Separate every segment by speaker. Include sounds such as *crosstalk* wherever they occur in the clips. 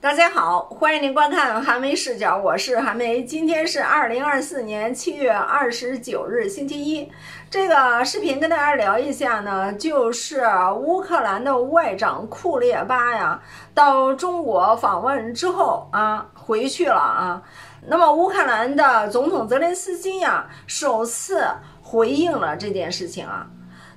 Speaker 1: 大家好，欢迎您观看韩梅视角，我是韩梅。今天是二零二四年七月二十九日，星期一。这个视频跟大家聊一下呢，就是乌克兰的外长库列巴呀，到中国访问之后啊，回去了啊。那么乌克兰的总统泽连斯基呀，首次回应了这件事情啊。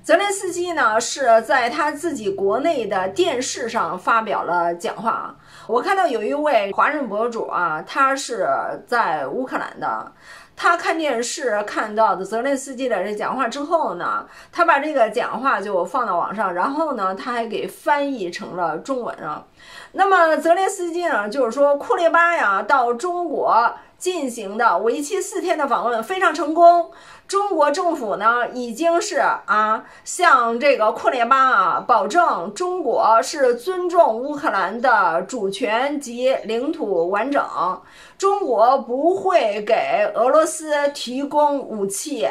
Speaker 1: 泽连斯基呢是在他自己国内的电视上发表了讲话啊。我看到有一位华人博主啊，他是在乌克兰的，他看电视看到的泽连斯基的这讲话之后呢，他把这个讲话就放到网上，然后呢，他还给翻译成了中文啊。那么泽连斯基呢，就是说库列巴呀到中国。进行的为期四天的访问非常成功，中国政府呢已经是啊向这个库列巴啊保证，中国是尊重乌克兰的主权及领土完整，中国不会给俄罗斯提供武器。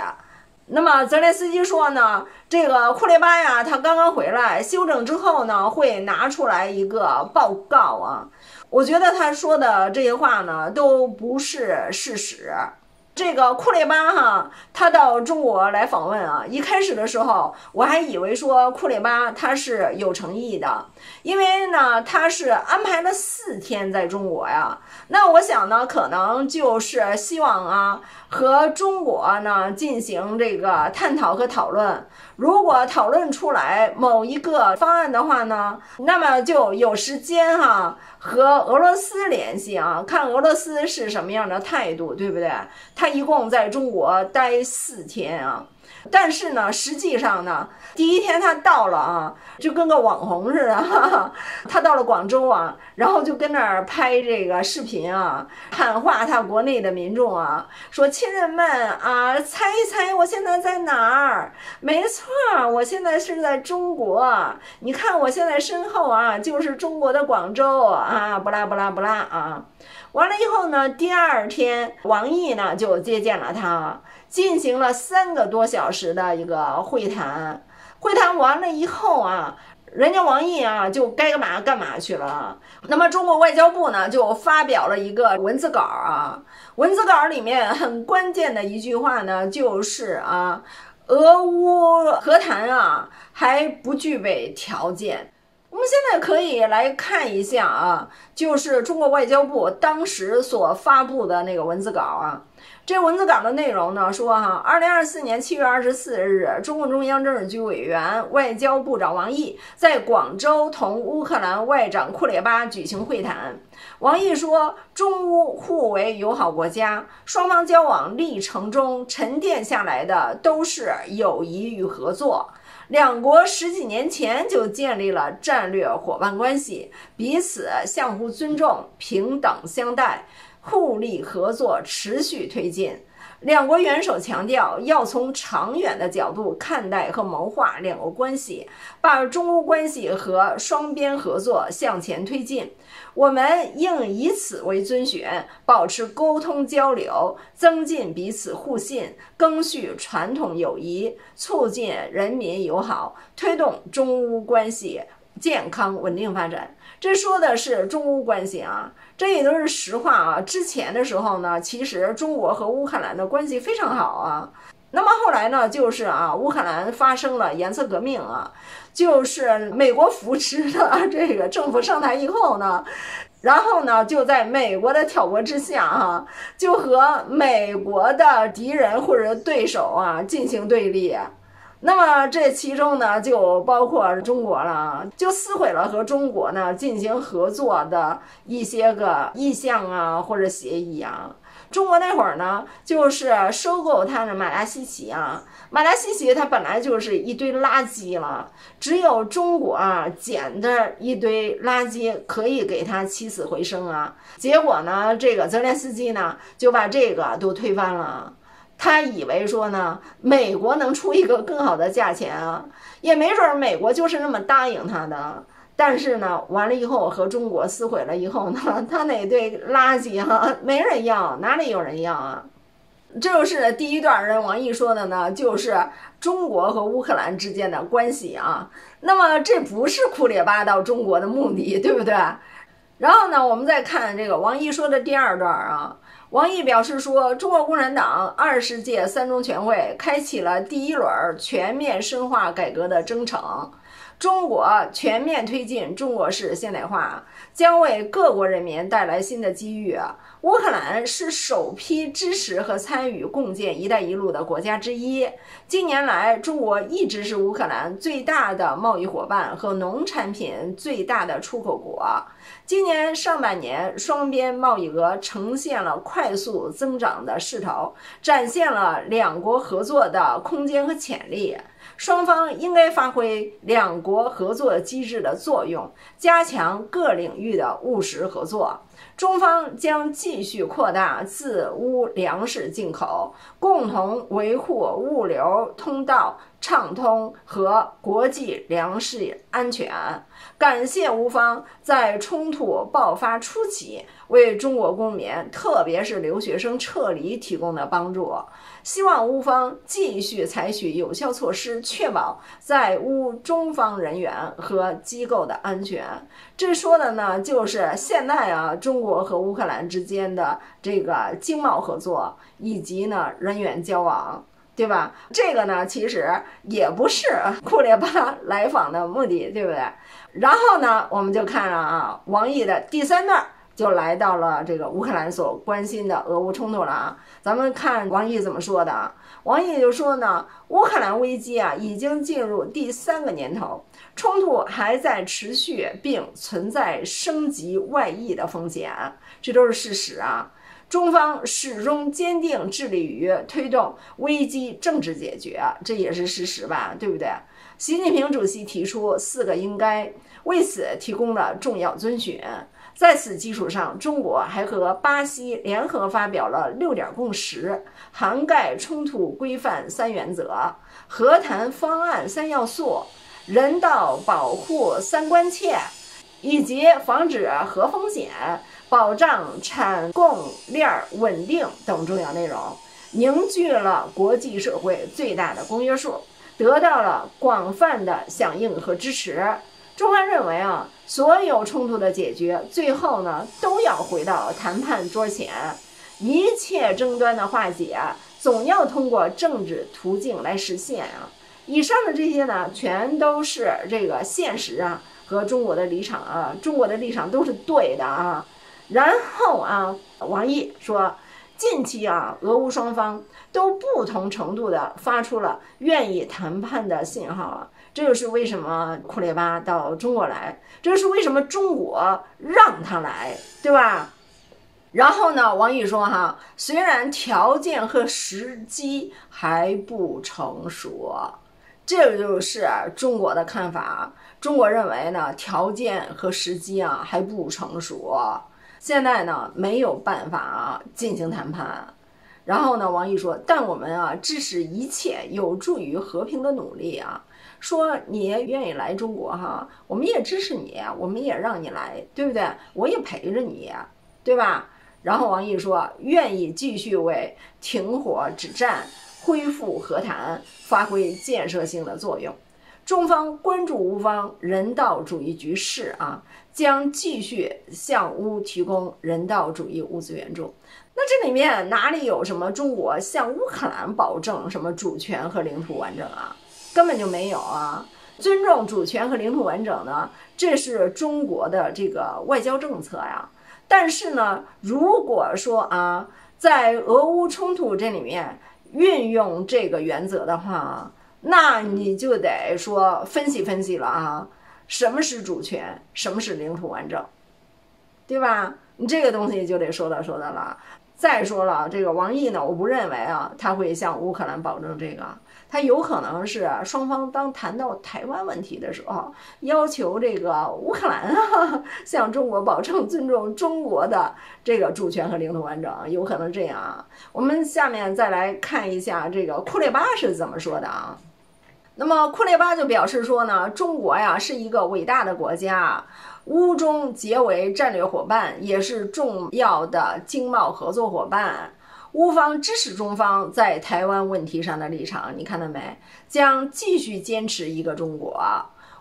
Speaker 1: 那么泽连斯基说呢，这个库列巴呀，他刚刚回来休整之后呢，会拿出来一个报告啊。我觉得他说的这些话呢，都不是事实。这个库列巴哈，他到中国来访问啊，一开始的时候我还以为说库列巴他是有诚意的，因为呢他是安排了四天在中国呀。那我想呢，可能就是希望啊和中国呢进行这个探讨和讨论。如果讨论出来某一个方案的话呢，那么就有时间哈和俄罗斯联系啊，看俄罗斯是什么样的态度，对不对？他一共在中国待四天啊。但是呢，实际上呢，第一天他到了啊，就跟个网红似的，哈哈，*laughs* 他到了广州啊，然后就跟那儿拍这个视频啊，喊话他国内的民众啊，说亲人们啊，猜一猜我现在在哪儿？没错，我现在是在中国，你看我现在身后啊，就是中国的广州啊，不拉不拉不拉啊。完了以后呢，第二天王毅呢就接见了他。进行了三个多小时的一个会谈，会谈完了以后啊，人家王毅啊就该干嘛干嘛去了。那么中国外交部呢就发表了一个文字稿啊，文字稿里面很关键的一句话呢就是啊，俄乌和谈啊还不具备条件。我们现在可以来看一下啊，就是中国外交部当时所发布的那个文字稿啊。这文字稿的内容呢，说哈，二零二四年七月二十四日，中共中央政治局委员、外交部长王毅在广州同乌克兰外长库列巴举行会谈。王毅说，中乌互为友好国家，双方交往历程中沉淀下来的都是友谊与合作。两国十几年前就建立了战略伙伴关系，彼此相互尊重、平等相待。互利合作持续推进，两国元首强调要从长远的角度看待和谋划两国关系，把中欧关系和双边合作向前推进。我们应以此为遵循，保持沟通交流，增进彼此互信，赓续传统友谊，促进人民友好，推动中乌关系健康稳定发展。这说的是中乌关系啊。这也都是实话啊！之前的时候呢，其实中国和乌克兰的关系非常好啊。那么后来呢，就是啊，乌克兰发生了颜色革命啊，就是美国扶持的这个政府上台以后呢，然后呢，就在美国的挑拨之下哈，就和美国的敌人或者对手啊进行对立。那么这其中呢，就包括中国了，就撕毁了和中国呢进行合作的一些个意向啊，或者协议啊。中国那会儿呢，就是收购他的马达西奇啊，马达西奇它本来就是一堆垃圾了，只有中国啊捡的一堆垃圾可以给他起死回生啊。结果呢，这个泽连斯基呢就把这个都推翻了。他以为说呢，美国能出一个更好的价钱啊，也没准美国就是那么答应他的。但是呢，完了以后和中国撕毁了以后呢，他那堆垃圾哈没人要，哪里有人要啊？这就是第一段人王毅说的呢，就是中国和乌克兰之间的关系啊。那么这不是库列巴到中国的目的，对不对？然后呢，我们再看这个王毅说的第二段啊。王毅表示说，中国共产党二十届三中全会开启了第一轮全面深化改革的征程。中国全面推进中国式现代化，将为各国人民带来新的机遇。乌克兰是首批支持和参与共建“一带一路”的国家之一。近年来，中国一直是乌克兰最大的贸易伙伴和农产品最大的出口国。今年上半年，双边贸易额呈现了快速增长的势头，展现了两国合作的空间和潜力。双方应该发挥两国合作机制的作用，加强各领域的务实合作。中方将继续扩大自乌粮食进口，共同维护物流通道畅通和国际粮食安全。感谢乌方在冲突爆发初期为中国公民，特别是留学生撤离提供的帮助。希望乌方继续采取有效措施，确保在乌中方人员和机构的安全。这说的呢，就是现在啊，中国和乌克兰之间的这个经贸合作以及呢人员交往，对吧？这个呢，其实也不是库列巴来访的目的，对不对？然后呢，我们就看了啊，王毅的第三段。就来到了这个乌克兰所关心的俄乌冲突了啊！咱们看王毅怎么说的啊？王毅就说呢，乌克兰危机啊已经进入第三个年头，冲突还在持续，并存在升级外溢的风险，这都是事实啊！中方始终坚定致力于推动危机政治解决，这也是事实吧？对不对？习近平主席提出四个应该，为此提供了重要遵循。在此基础上，中国还和巴西联合发表了六点共识，涵盖冲突规范三原则、和谈方案三要素、人道保护三关切，以及防止核风险、保障产供链稳定等重要内容，凝聚了国际社会最大的公约数，得到了广泛的响应和支持。中方认为啊，所有冲突的解决最后呢，都要回到谈判桌前，一切争端的化解总要通过政治途径来实现啊。以上的这些呢，全都是这个现实啊和中国的立场啊，中国的立场都是对的啊。然后啊，王毅说，近期啊，俄乌双方都不同程度的发出了愿意谈判的信号啊。这就是为什么库列巴到中国来，这就是为什么中国让他来，对吧？然后呢，王毅说哈，虽然条件和时机还不成熟，这就是中国的看法。中国认为呢，条件和时机啊还不成熟，现在呢没有办法啊进行谈判。然后呢，王毅说，但我们啊支持一切有助于和平的努力啊。说你愿意来中国哈，我们也支持你，我们也让你来，对不对？我也陪着你，对吧？然后王毅说，愿意继续为停火止战、恢复和谈发挥建设性的作用。中方关注乌方人道主义局势啊，将继续向乌提供人道主义物资援助。那这里面哪里有什么中国向乌克兰保证什么主权和领土完整啊？根本就没有啊！尊重主权和领土完整呢，这是中国的这个外交政策呀。但是呢，如果说啊，在俄乌冲突这里面运用这个原则的话，那你就得说分析分析了啊，什么是主权，什么是领土完整，对吧？你这个东西就得说道说道了。再说了，这个王毅呢，我不认为啊，他会向乌克兰保证这个。他有可能是双方当谈到台湾问题的时候，要求这个乌克兰啊 *laughs* 向中国保证尊重中国的这个主权和领土完整，有可能这样啊。我们下面再来看一下这个库列巴是怎么说的啊。那么库列巴就表示说呢，中国呀是一个伟大的国家，乌中结为战略伙伴，也是重要的经贸合作伙伴。乌方支持中方在台湾问题上的立场，你看到没？将继续坚持一个中国。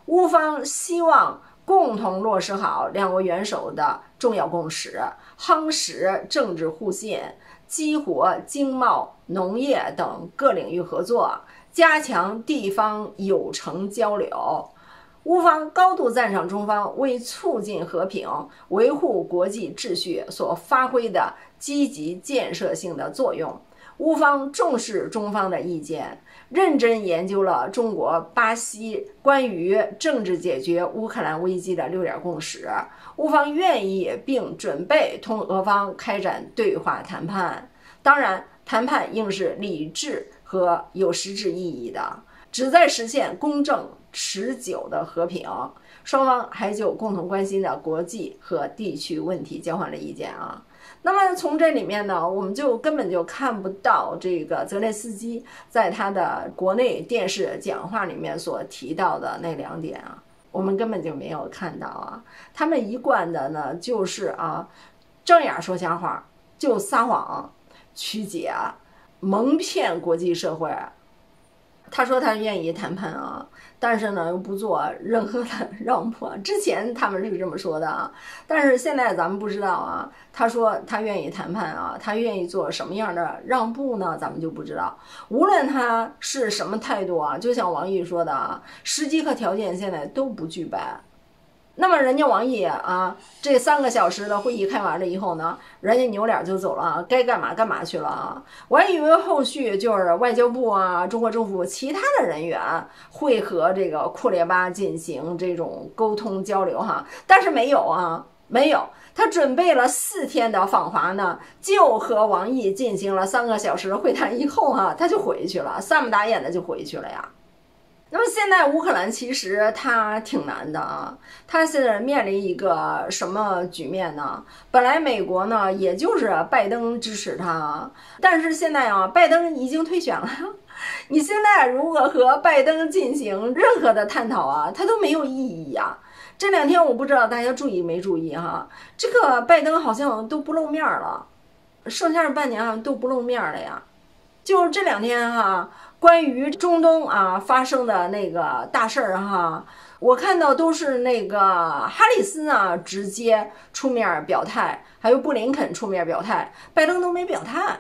Speaker 1: 乌方希望共同落实好两国元首的重要共识，夯实政治互信，激活经贸、农业等各领域合作，加强地方友成交流。乌方高度赞赏中方为促进和平、维护国际秩序所发挥的积极建设性的作用。乌方重视中方的意见，认真研究了中国、巴西关于政治解决乌克兰危机的六点共识。乌方愿意并准备同俄方开展对话谈判，当然，谈判应是理智和有实质意义的，旨在实现公正。持久的和平，双方还就共同关心的国际和地区问题交换了意见啊。那么从这里面呢，我们就根本就看不到这个泽连斯基在他的国内电视讲话里面所提到的那两点啊，我们根本就没有看到啊。他们一贯的呢，就是啊，睁眼说瞎话，就撒谎、曲解、蒙骗国际社会。他说他愿意谈判啊，但是呢又不做任何的 *laughs* 让步。之前他们是这么说的啊，但是现在咱们不知道啊。他说他愿意谈判啊，他愿意做什么样的让步呢？咱们就不知道。无论他是什么态度啊，就像王毅说的啊，时机和条件现在都不具备。那么人家王毅啊，这三个小时的会议开完了以后呢，人家扭脸就走了啊，该干嘛干嘛去了啊！我还以为后续就是外交部啊，中国政府其他的人员会和这个库列巴进行这种沟通交流哈，但是没有啊，没有，他准备了四天的访华呢，就和王毅进行了三个小时会谈以后哈，他就回去了，三不打眼的就回去了呀。那么现在乌克兰其实它挺难的啊，它现在面临一个什么局面呢？本来美国呢也就是拜登支持他，但是现在啊，拜登已经退选了，*laughs* 你现在如果和拜登进行任何的探讨啊，它都没有意义呀。这两天我不知道大家注意没注意哈，这个拜登好像都不露面了，剩下的半年好像都不露面了呀，就是这两天哈。关于中东啊发生的那个大事儿哈，我看到都是那个哈里斯啊直接出面表态，还有布林肯出面表态，拜登都没表态。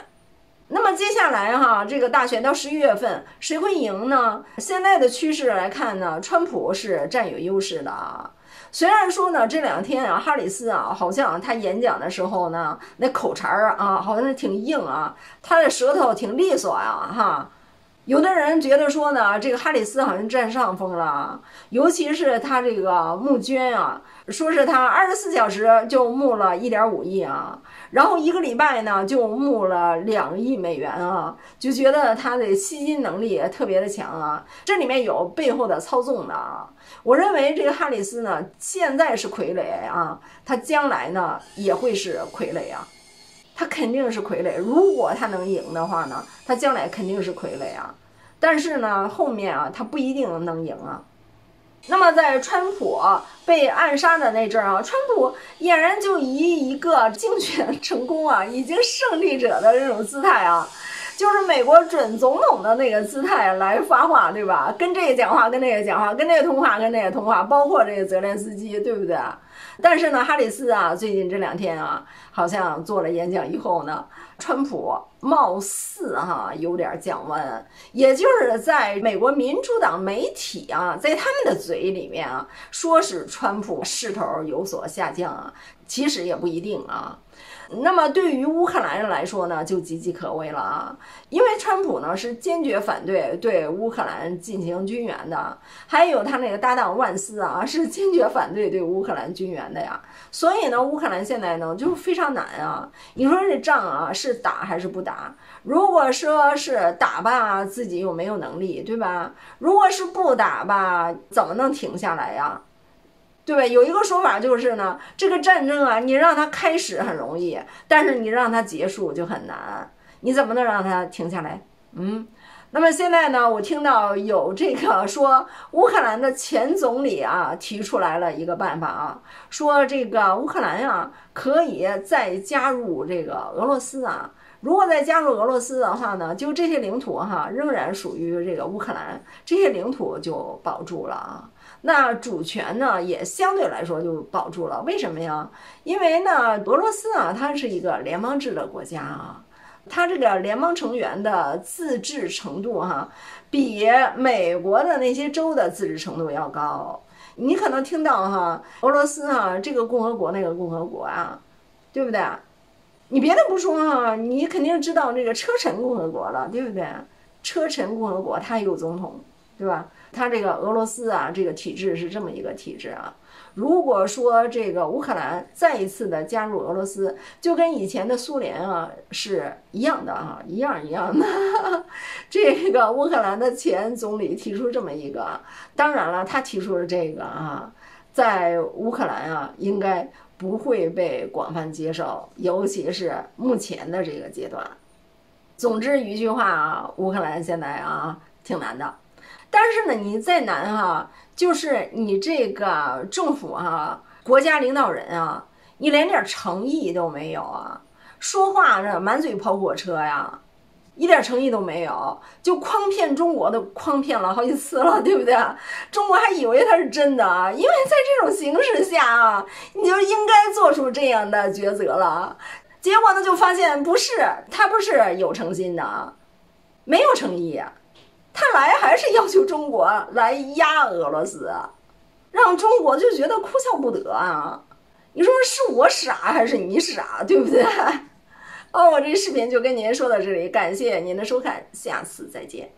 Speaker 1: 那么接下来哈，这个大选到十一月份谁会赢呢？现在的趋势来看呢，川普是占有优势的啊。虽然说呢，这两天啊，哈里斯啊，好像他演讲的时候呢，那口茬儿啊，好像挺硬啊，他的舌头挺利索呀，哈。有的人觉得说呢，这个哈里斯好像占上风了，尤其是他这个募捐啊，说是他二十四小时就募了一点五亿啊，然后一个礼拜呢就募了两亿美元啊，就觉得他的吸金能力也特别的强啊，这里面有背后的操纵的啊。我认为这个哈里斯呢，现在是傀儡啊，他将来呢也会是傀儡啊。他肯定是傀儡。如果他能赢的话呢，他将来肯定是傀儡啊。但是呢，后面啊，他不一定能赢啊。那么在川普被暗杀的那阵儿啊，川普俨然就以一个竞选成功啊，*laughs* 已经胜利者的这种姿态啊，就是美国准总统的那个姿态来发话，对吧？跟这个讲话，跟那个讲话，跟那个通话，跟那个通话，包括这个泽连斯基，对不对？但是呢，哈里斯啊，最近这两天啊，好像做了演讲以后呢，川普貌似哈有点降温，也就是在美国民主党媒体啊，在他们的嘴里面啊，说是川普势头有所下降啊，其实也不一定啊。那么对于乌克兰人来说呢，就岌岌可危了啊！因为川普呢是坚决反对对乌克兰进行军援的，还有他那个搭档万斯啊是坚决反对对乌克兰军援的呀。所以呢，乌克兰现在呢就非常难啊！你说这仗啊是打还是不打？如果说是打吧，自己又没有能力，对吧？如果是不打吧，怎么能停下来呀？对，有一个说法就是呢，这个战争啊，你让它开始很容易，但是你让它结束就很难。你怎么能让它停下来？嗯，那么现在呢，我听到有这个说，乌克兰的前总理啊提出来了一个办法啊，说这个乌克兰啊可以再加入这个俄罗斯啊，如果再加入俄罗斯的话呢，就这些领土哈仍然属于这个乌克兰，这些领土就保住了啊。那主权呢也相对来说就保住了。为什么呀？因为呢，俄罗斯啊，它是一个联邦制的国家啊，它这个联邦成员的自治程度哈，比美国的那些州的自治程度要高。你可能听到哈，俄罗斯啊，这个共和国那个共和国啊，对不对？你别的不说哈，你肯定知道这个车臣共和国了，对不对？车臣共和国它有总统，对吧？他这个俄罗斯啊，这个体制是这么一个体制啊。如果说这个乌克兰再一次的加入俄罗斯，就跟以前的苏联啊是一样的啊，一样一样的。*laughs* 这个乌克兰的前总理提出这么一个，当然了，他提出的这个啊，在乌克兰啊，应该。不会被广泛接受，尤其是目前的这个阶段。总之一句话啊，乌克兰现在啊挺难的。但是呢，你再难哈，就是你这个政府哈，国家领导人啊，你连点诚意都没有啊，说话这满嘴跑火车呀。一点诚意都没有，就诓骗中国的，诓骗了好几次了，对不对？中国还以为他是真的啊，因为在这种形势下啊，你就应该做出这样的抉择了。结果呢，就发现不是他不是有诚心的啊，没有诚意，看来还是要求中国来压俄罗斯，让中国就觉得哭笑不得啊。你说是我傻还是你傻，对不对？*laughs* 哦，我这视频就跟您说到这里，感谢您的收看，下次再见。